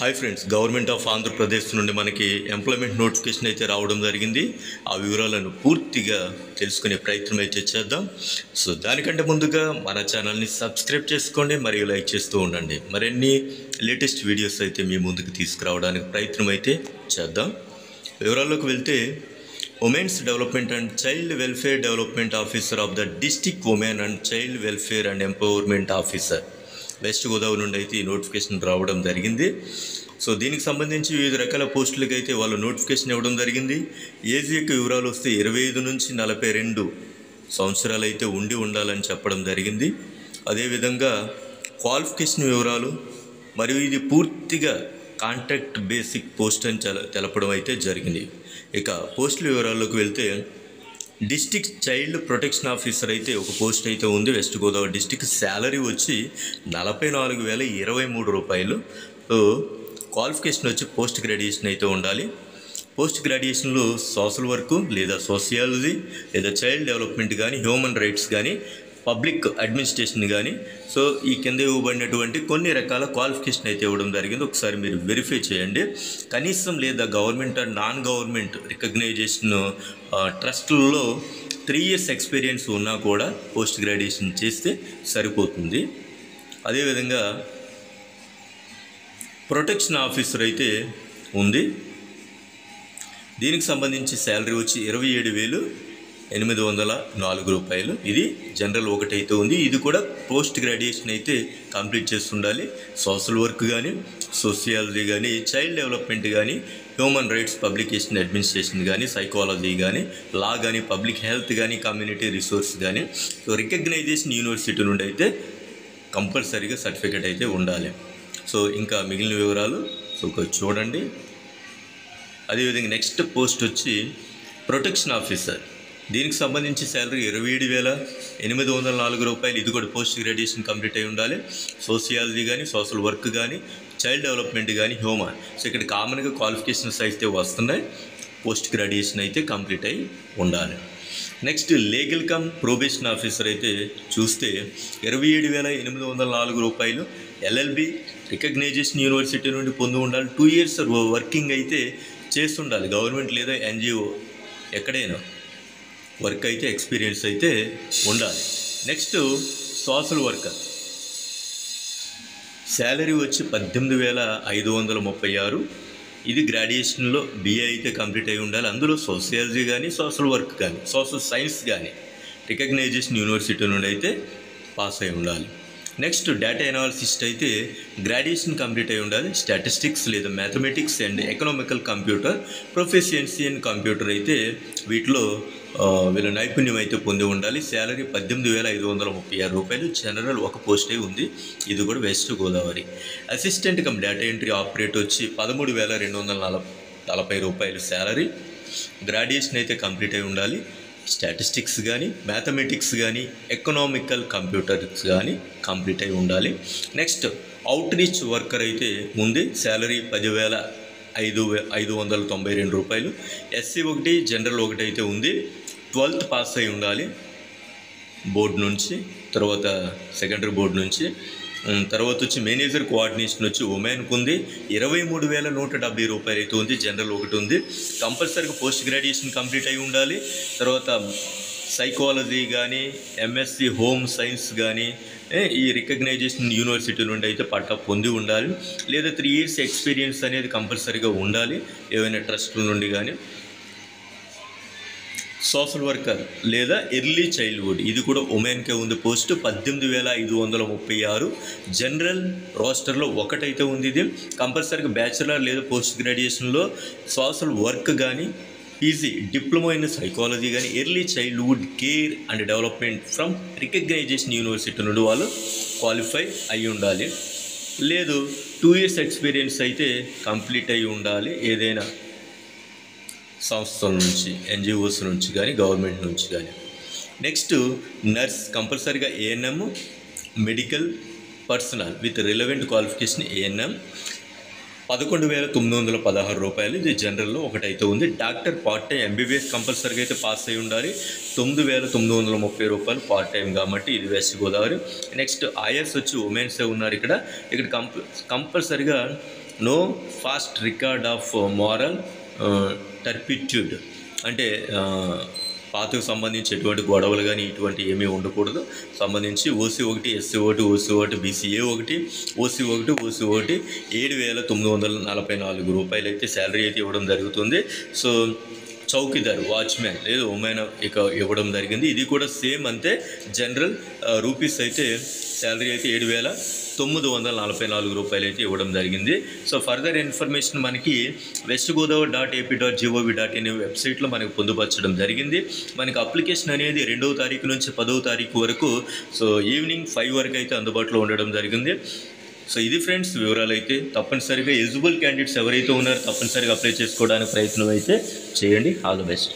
Hi friends government of Andhra Pradesh నుండి మనకి employment notification అయితే రావడం జరిగింది. ఆ వివరాలను పూర్తిగా తెలుసుకునే ప్రయత్నం అయితే చేద్దాం. సో దానికంటే ముందుగా మన ఛానల్ని సబ్స్క్రైబ్ చేసుకోండి మరియు లైక్ చేస్తూ ఉండండి. మరిన్ని లేటెస్ట్ వీడియోస్ అయితే మీ ముందుకు తీసుకురావడానికి ప్రయత్నం అయితే చేద్దాం. వివరాల్లోకి వెళ్తే women's development and child welfare development officer of the district women and child welfare and empowerment officer west Godavari నుండి అయితే ఈ నోటిఫికేషన్ రావడం జరిగింది. సో దీనికి సంబంధించి వివిధ రకాల పోస్టులకి అయితే వాళ్ళు నోటిఫికేషన్ ఇవ్వడం జరిగింది. ఏజీ యొక్క వివరాలు వస్తే ఇరవై ఐదు నుంచి నలభై రెండు సంవత్సరాలు అయితే ఉండి ఉండాలని చెప్పడం జరిగింది. అదేవిధంగా క్వాలిఫికేషన్ వివరాలు మరియు ఇది పూర్తిగా కాంట్రాక్ట్ బేసిక్ పోస్ట్ అని తెల తెలపడం అయితే జరిగింది. ఇక పోస్టుల వివరాల్లోకి వెళ్తే డిస్టిక్ చైల్డ్ ప్రొటెక్షన్ ఆఫీసర్ అయితే ఒక పోస్ట్ అయితే ఉంది వెస్ట్ గోదావరి డిస్టిక్ శాలరీ వచ్చి నలభై నాలుగు వేల ఇరవై మూడు రూపాయలు. క్వాలిఫికేషన్ వచ్చి పోస్ట్ గ్రాడ్యుయేషన్ అయితే ఉండాలి. పోస్ట్ గ్రాడ్యుయేషన్లో సోషల్ వర్క్ లేదా సోషియాలజీ లేదా చైల్డ్ డెవలప్మెంట్ కానీ హ్యూమన్ రైట్స్ కానీ పబ్లిక్ అడ్మినిస్ట్రేషన్ కానీ సో ఈ కింద ఇవ్వబడినటువంటి కొన్ని రకాల క్వాలిఫికేషన్ అయితే ఇవ్వడం జరిగింది. ఒకసారి మీరు వెరిఫై చేయండి. కనీసం లేదా government and non government recognization ట్రస్టుల్లో three years experience ఉన్నా కూడా పోస్ట్ గ్రాడ్యుయేషన్ చేస్తే సరిపోతుంది. అదేవిధంగా ప్రొటెక్షన్ ఆఫీసర్ అయితే ఉంది. దీనికి సంబంధించి శాలరీ వచ్చి ఇరవై ఏడు వేలు ఎనిమిది వందల నాలుగు రూపాయలు. ఇది జనరల్ ఒకటైతే ఉంది. ఇది కూడా పోస్ట్ గ్రాడ్యుయేషన్ అయితే కంప్లీట్ చేస్తుండాలి. సోషల్ వర్క్ కానీ సోషియాలజీ కానీ చైల్డ్ డెవలప్మెంట్ కానీ హ్యూమన్ రైట్స్ పబ్లికేషన్ అడ్మినిస్ట్రేషన్ కానీ సైకాలజీ కానీ లా కానీ పబ్లిక్ హెల్త్ కానీ కమ్యూనిటీ రిసోర్స్ కానీ సో రికగ్నైజేషన్ యూనివర్సిటీ నుండి అయితే కంపల్సరీగా సర్టిఫికేట్ అయితే ఉండాలి. సో ఇంకా మిగిలిన వివరాలు సో చూడండి. అదేవిధంగా నెక్స్ట్ పోస్ట్ వచ్చి ప్రొటెక్షన్ ఆఫీసర్. దీనికి సంబంధించి శాలరీ ఇరవై ఏడు వేల ఎనిమిది వందల నాలుగు రూపాయలు. ఇది కూడా పోస్ట్ గ్రాడ్యుయేషన్ కంప్లీట్ అయి ఉండాలి. సోషియాలజీ కానీ సోషల్ వర్క్ కానీ చైల్డ్ డెవలప్మెంట్ కానీ హ్యూమన్. సో ఇక్కడ కామన్గా క్వాలిఫికేషన్స్ అయితే వస్తున్నాయి. పోస్ట్ గ్రాడ్యుయేషన్ అయితే కంప్లీట్ అయి ఉండాలి. Next legal cum probation officer అయితే చూస్తే ఇరవై ఏడు వేల ఎనిమిది వందల నాలుగు రూపాయలు ఎల్ఎల్బి రికగ్నైజేషన్ యూనివర్సిటీ నుండి పొంది ఉండాలి. టూ ఇయర్స్ వర్కింగ్ అయితే చేస్తుండాలి. గవర్నమెంట్ లేదా ఎన్జిఓ ఎక్కడైనా. వర్క్ అయితే ఎక్స్పీరియన్స్ అయితే ఉండాలి. నెక్స్ట్ సోషల్ వర్కర్ శాలరీ వచ్చి పద్దెనిమిది వేల ఐదు వందల ముప్పై ఆరు. ఇది గ్రాడ్యుయేషన్లో బిఏ అయితే కంప్లీట్ అయి ఉండాలి. అందులో సోషియాలజీ కానీ సోషల్ వర్క్ కానీ సోషల్ సైన్స్ కానీ రికగ్నైజేషన్ యూనివర్సిటీ నుండి అయితే పాస్ అయి ఉండాలి. నెక్స్ట్ డేటా ఎనాలిసిస్ట్ అయితే గ్రాడ్యుయేషన్ కంప్లీట్ అయి ఉండాలి. స్టాటిస్టిక్స్ లేదా mathematics and economical computer proficiency and computer అయితే వీటిలో వీళ్ళ నైపుణ్యం అయితే పొంది ఉండాలి. శాలరీ పద్దెనిమిది వేల ఐదు వందల ముప్పై ఆరు రూపాయలు. జనరల్ ఒక పోస్టే ఉంది. ఇది కూడా west Godavari assistant cum data entry operate వచ్చి పదమూడు వేల రెండు వందల నలభై నలభై రూపాయలు శాలరీ గ్రాడ్యుయేషన్ అయితే కంప్లీట్ అయి ఉండాలి. స్టాటిస్టిక్స్ కానీ మ్యాథమెటిక్స్ కానీ ఎకనామికల్ కంప్యూటర్స్ కానీ కంప్లీట్ అయి ఉండాలి. నెక్స్ట్ అవుట్ రీచ్ వర్కర్ అయితే ఉంది శాలరీ పదివేల ఐదు వే- ఐదు వందల తొంభై రెండు రూపాయలు. ఎస్సీ ఒకటి జనరల్ ఒకటి అయితే ఉంది. ట్వెల్త్ పాస్ అయి ఉండాలి. బోర్డు నుంచి తర్వాత సెకండరీ బోర్డు నుంచి. తర్వాత వచ్చి మేనేజర్ కోఆర్డినేషన్ వచ్చి ఉమెన్కి ఉంది. ఇరవై మూడు వేల నూట డెబ్బై రూపాయలు అయితే ఉంది. జనరల్ ఒకటి ఉంది. కంపల్సరీగా పోస్ట్ గ్రాడ్యుయేషన్ కంప్లీట్ అయి ఉండాలి. తర్వాత సైకాలజీ కానీ ఎంఎస్సి హోమ్ సైన్స్ కానీ ఈ రికగ్నైజేషన్ యూనివర్సిటీ నుండి అయితే పట్టా పొంది ఉండాలి. లేదా త్రీ ఇయర్స్ ఎక్స్పీరియన్స్ అనేది కంపల్సరీగా ఉండాలి. ఏవైనా ట్రస్ట్ నుండి కానీ సోషల్ వర్కర్ లేదా ఎర్లీ చైల్డ్హుడ్. ఇది కూడా ఉమెన్కే ఉంది. పోస్ట్ పద్దెనిమిది వేల ఐదు వందల ముప్పై ఆరు. జనరల్ రోస్టర్లో ఒకటైతే ఉంది ఇది. కంపల్సరీగా బ్యాచిలర్ లేదా పోస్ట్ గ్రాడ్యుయేషన్లో సోషల్ వర్క్ కానీ ఈజీ డిప్లొమా ఇన్ సైకాలజీ కానీ early childhood care and development from recognization university నుండి వాళ్ళు క్వాలిఫై అయి ఉండాలి. లేదు టూ ఇయర్స్ ఎక్స్పీరియన్స్ అయితే కంప్లీట్ అయి ఉండాలి. ఏదైనా సంస్థల నుంచి ఎన్జిఓస్ నుంచి కానీ గవర్నమెంట్ నుంచి కానీ నెక్స్ట్ నర్స్ కంపల్సరీగా ANM medical personnel with relevant qualification ANM పదకొండు వేల తొమ్మిది వందల పదహారు రూపాయలు ఇది జనరల్లో ఒకటైతే ఉంది. డాక్టర్ పార్ట్ టైం ఎంబీబీఎస్ కంపల్సరీగా అయితే పాస్ అయి ఉండాలి. తొమ్మిది వేల తొమ్మిది వందల ముప్పై రూపాయలు పార్ట్ టైం కాబట్టి ఇది వెస్ట్ గోదావరి. నెక్స్ట్ ఐఎస్ వచ్చి ఉమెన్సే ఉన్నారు ఇక్కడ. ఇక్కడ కంప కంపల్సరీగా no past record of moral turpitude అంటే పాతకు సంబంధించి ఎటువంటి గొడవలు కానీ ఇటువంటి ఏమీ ఉండకూడదు. సంబంధించి ఓసీ ఒకటి ఎస్సీ ఒకటి ఓసీ ఒకటి బీసీఏ ఒకటి ఓసీ ఒకటి ఓసీ ఒకటి ఏడు వేల తొమ్మిది వందల నలభై నాలుగు రూపాయలు అయితే శాలరీ అయితే ఇవ్వడం జరుగుతుంది. సో చౌకీదార్ వాచ్మెన్ లేదు ఉమెన్ ఇక ఇవ్వడం జరిగింది. ఇది కూడా సేమ్ అంతే. జనరల్ రూపీస్ అయితే శాలరీ అయితే ఏడు వేల తొమ్మిది వందల నలభై నాలుగు రూపాయలు అయితే ఇవ్వడం జరిగింది. సో ఫర్దర్ ఇన్ఫర్మేషన్ మనకి west Godavari dot AP dot GOV dot in వెబ్సైట్లో మనకు పొందుపరచడం జరిగింది. మనకి అప్లికేషన్ అనేది రెండవ తారీఖు నుంచి పదవ తారీఖు వరకు సో ఈవినింగ్ ఫైవ్ వరకు అయితే అందుబాటులో ఉండడం జరిగింది. సో ఇది ఫ్రెండ్స్ వివరాలు అయితే తప్పనిసరిగా ఎలిజిబుల్ క్యాండిడేట్స్ ఎవరైతే ఉన్నారో తప్పనిసరిగా అప్లై చేసుకోవడానికి ప్రయత్నం అయితే చేయండి. All the best.